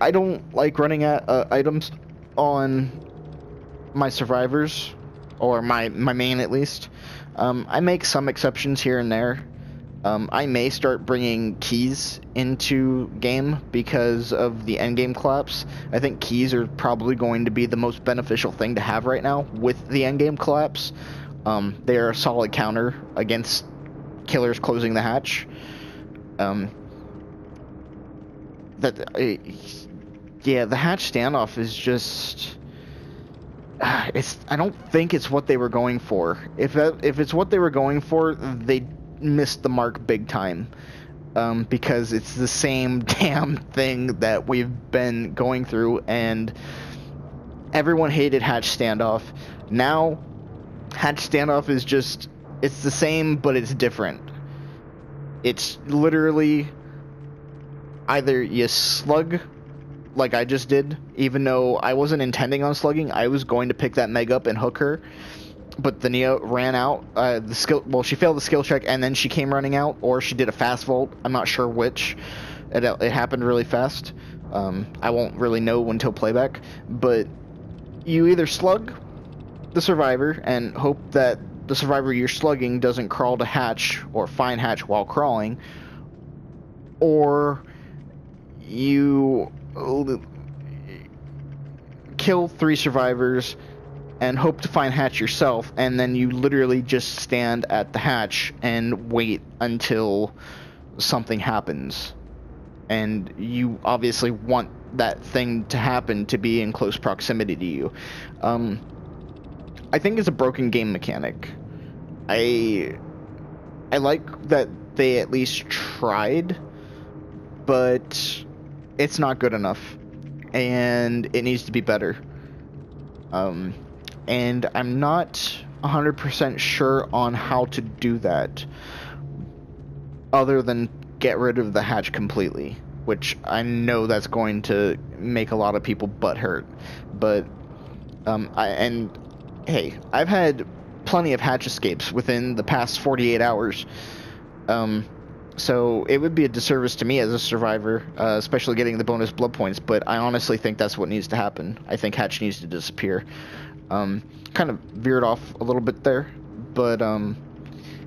I don't like running at uh, items on my survivors, or my my main at least. Um, I make some exceptions here and there. Um, I may start bringing keys into game because of the endgame collapse. I think keys are probably going to be the most beneficial thing to have right now with the endgame collapse. Um, they are a solid counter against killers closing the hatch. Um, that uh, yeah, the hatch standoff is just uh, it's I don't think it's what they were going for. If that, if it's what they were going for, they missed the mark big time. Um, because it's the same damn thing that we've been going through, and everyone hated Hatch Standoff. Now, Hatch Standoff is just, it's the same, but it's different. It's literally either you slug like I just did, even though I wasn't intending on slugging, I was going to pick that Meg up and hook her, but the Nea ran out. Uh, the skill, well, she failed the skill check and then she came running out, or she did a fast vault. I'm not sure which. It, it happened really fast. Um, I won't really know until playback, but you either slug the survivor and hope that the survivor you're slugging doesn't crawl to hatch or find hatch while crawling, or you kill three survivors and hope to find hatch yourself and then you literally just stand at the hatch and wait until something happens. And you obviously want that thing to happen to be in close proximity to you. Um, i think it's a broken game mechanic. I i like that they at least tried but it's not good enough, and it needs to be better. Um, and I'm not 100% sure on how to do that, other than get rid of the hatch completely, which I know that's going to make a lot of people butt hurt. But, um, I, and hey, I've had plenty of hatch escapes within the past 48 hours. Um, so it would be a disservice to me as a survivor, uh, especially getting the bonus blood points. But I honestly think that's what needs to happen. I think Hatch needs to disappear. Um, kind of veered off a little bit there, but um,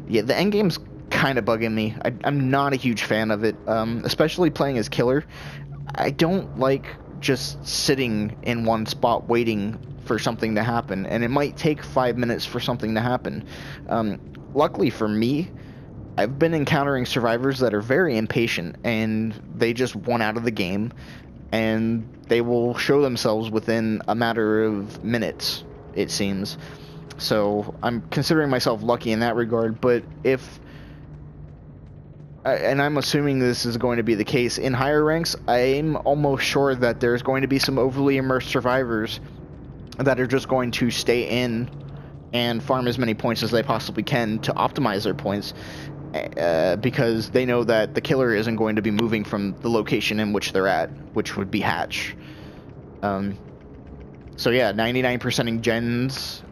yeah, the end game's kind of bugging me. I, am not a huge fan of it, um, especially playing as killer. I don't like just sitting in one spot waiting for something to happen, and it might take five minutes for something to happen. Um, luckily for me, I've been encountering survivors that are very impatient and they just want out of the game and they will show themselves within a matter of minutes, it seems. So I'm considering myself lucky in that regard, but if and I'm assuming this is going to be the case in higher ranks, I'm almost sure that there's going to be some overly immersed survivors that are just going to stay in and farm as many points as they possibly can to optimize their points uh, because they know that the killer isn't going to be moving from the location in which they're at, which would be Hatch. Um, so yeah, 99%ing gens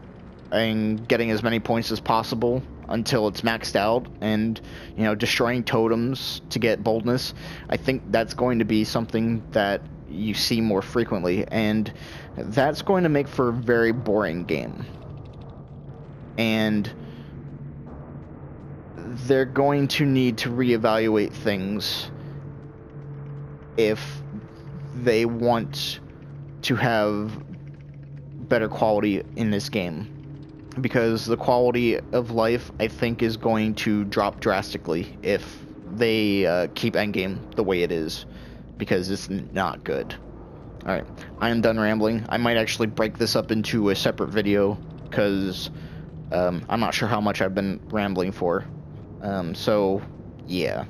and getting as many points as possible until it's maxed out, and you know, destroying totems to get boldness. I think that's going to be something that you see more frequently, and that's going to make for a very boring game. And they're going to need to reevaluate things if they want to have better quality in this game because the quality of life I think is going to drop drastically if they uh, keep endgame the way it is because it's not good. Alright, I am done rambling. I might actually break this up into a separate video because um, I'm not sure how much I've been rambling for. Um, so, yeah.